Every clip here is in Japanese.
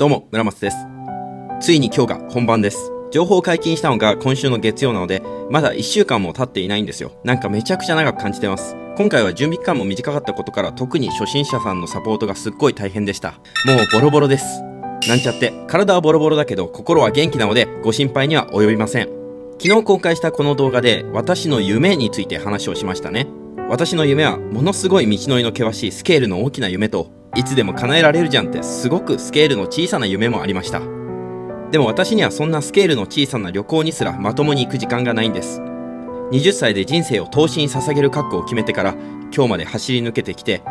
どうも、村松です。ついに今日が本番です。情報解禁したのが今週の月曜なので、まだ1週間も経っていないんですよ。なんかめちゃくちゃ長く感じてます。今回は準備期間も短かったことから特に初心者さんのサポートがすっごい大変でした。もうボロボロです。なんちゃって、体はボロボロだけど心は元気なのでご心配には及びません。昨日公開したこの動画で私の夢について話をしましたね。私の夢はものすごい道のりの険しいスケールの大きな夢といつでも叶えられるじゃんってすごくスケールの小さな夢もありました。でも私にはそんなスケールの小さな旅行にすらまともに行く時間がないんです。20歳で人生を投資に捧げる覚悟を決めてから今日まで走り抜けてきて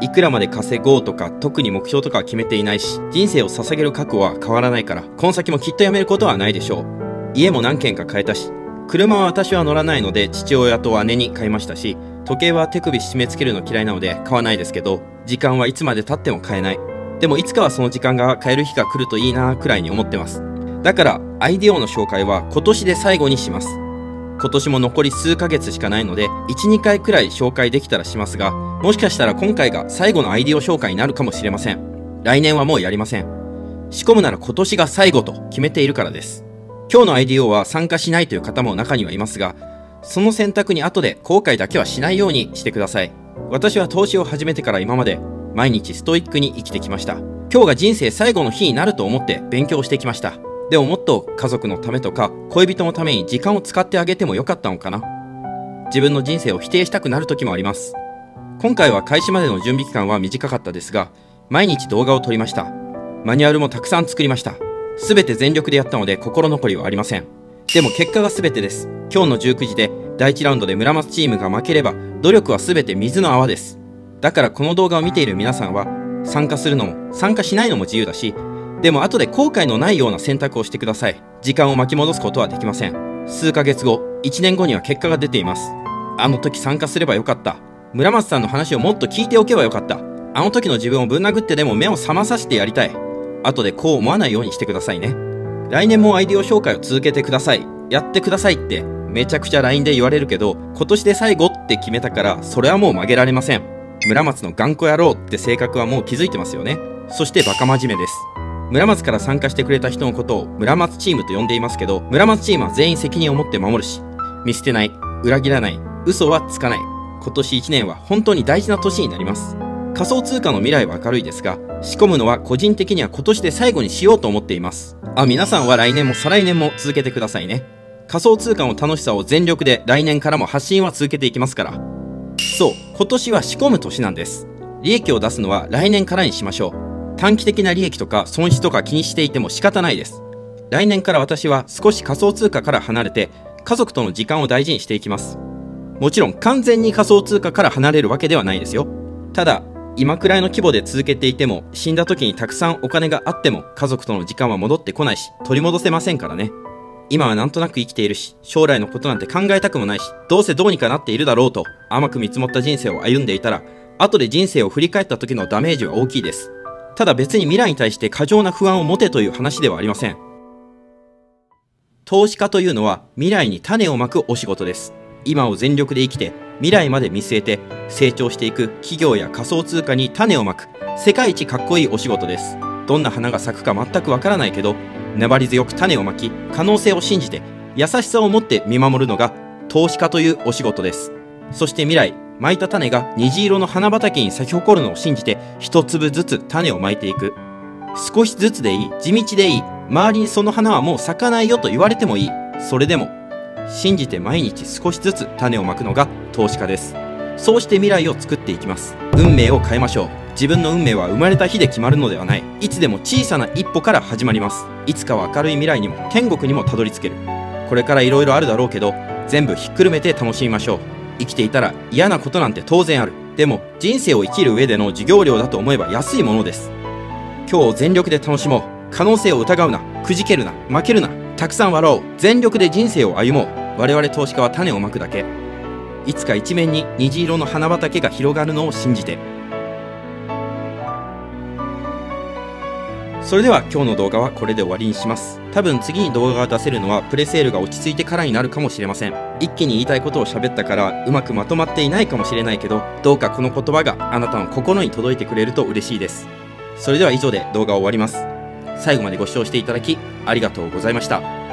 いくらまで稼ごうとか特に目標とかは決めていないし人生を捧げる覚悟は変わらないからこの先もきっとやめることはないでしょう。家も何軒か買えたし車は私は乗らないので父親と姉に買いましたし時計は手首締め付けるの嫌いなので買わないですけど時間はいつまで経っても買えない。でもいつかはその時間が買える日が来るといいなくらいに思ってます。だからアイデオの紹介は今年で最後にします。今年も残り数ヶ月しかないので12回くらい紹介できたらしますがもしかしたら今回が最後のアイデオ紹介になるかもしれません。来年はもうやりません。仕込むなら今年が最後と決めているからです。今日の IDO は参加しないという方も中にはいますがその選択に後で後悔だけはしないようにしてください。私は投資を始めてから今まで毎日ストイックに生きてきました。今日が人生最後の日になると思って勉強してきました。でももっと家族のためとか恋人のために時間を使ってあげてもよかったのかな。自分の人生を否定したくなる時もあります。今回は開始までの準備期間は短かったですが毎日動画を撮りました。マニュアルもたくさん作りました。全て全力でやったので心残りはありません。でも結果が全てです。今日の19時で第1ラウンドで村松チームが負ければ努力は全て水の泡です。だからこの動画を見ている皆さんは参加するのも参加しないのも自由だしでも後で後悔のないような選択をしてください。時間を巻き戻すことはできません。数ヶ月後1年後には結果が出ています。あの時参加すればよかった。村松さんの話をもっと聞いておけばよかった。あの時の自分をぶん殴ってでも目を覚まさせてやりたい。後でこう思わないようにしてくださいね。来年もアイディオ紹介を続けてください。やってくださいって。めちゃくちゃ LINE で言われるけど今年で最後って決めたからそれはもう曲げられません。村松の頑固野郎って性格はもう気づいてますよね。そしてバカ真面目です。村松から参加してくれた人のことを村松チームと呼んでいますけど村松チームは全員責任を持って守るし見捨てない裏切らない嘘はつかない。今年1年は本当に大事な年になります。仮想通貨の未来は明るいですが仕込むのは個人的には今年で最後にしようと思っています。あ皆さんは来年も再来年も続けてくださいね。仮想通貨の楽しさを全力で来年からも発信は続けていきますから。そう今年は仕込む年なんです。利益を出すのは来年からにしましょう。短期的な利益とか損失とか気にしていても仕方ないです。来年から私は少し仮想通貨から離れて家族との時間を大事にしていきます。もちろん完全に仮想通貨から離れるわけではないですよ。ただ今くらいの規模で続けていても死んだ時にたくさんお金があっても家族との時間は戻ってこないし取り戻せませんからね。今はなんとなく生きているし将来のことなんて考えたくもないしどうせどうにかなっているだろうと甘く見積もった人生を歩んでいたら後で人生を振り返った時のダメージは大きいです。ただ別に未来に対して過剰な不安を持てという話ではありません。投資家というのは未来に種をまくお仕事です。今を全力で生きて未来まで見据えて成長していく企業や仮想通貨に種をまく世界一かっこいいお仕事です。どんな花が咲くか全くわからないけど粘り強く種をまき可能性を信じて優しさを持って見守るのが投資家というお仕事です。そして未来まいた種が虹色の花畑に咲き誇るのを信じて一粒ずつ種をまいていく。少しずつでいい地道でいい周りにその花はもう咲かないよと言われてもいい。それでも信じて毎日少しずつ種をまくのが投資家です。そうして未来を作っていきます。運命を変えましょう。自分の運命は生まれた日で決まるのではない。いつでも小さな一歩から始まります。いつかは明るい未来にも天国にもたどり着ける。これから色々あるだろうけど全部ひっくるめて楽しみましょう。生きていたら嫌なことなんて当然ある。でも人生を生きる上での授業料だと思えば安いものです。今日を全力で楽しもう。可能性を疑うな。くじけるな。負けるな。たくさん笑おう。全力で人生を歩もう。我々投資家は種をまくだけ。いつか一面に虹色の花畑が広がるのを信じて。それでは今日の動画はこれで終わりにします。多分次に動画が出せるのはプレセールが落ち着いてからになるかもしれません。一気に言いたいことを喋ったからうまくまとまっていないかもしれないけどどうかこの言葉があなたの心に届いてくれると嬉しいです。それでは以上で動画を終わります。最後までご視聴していただきありがとうございました。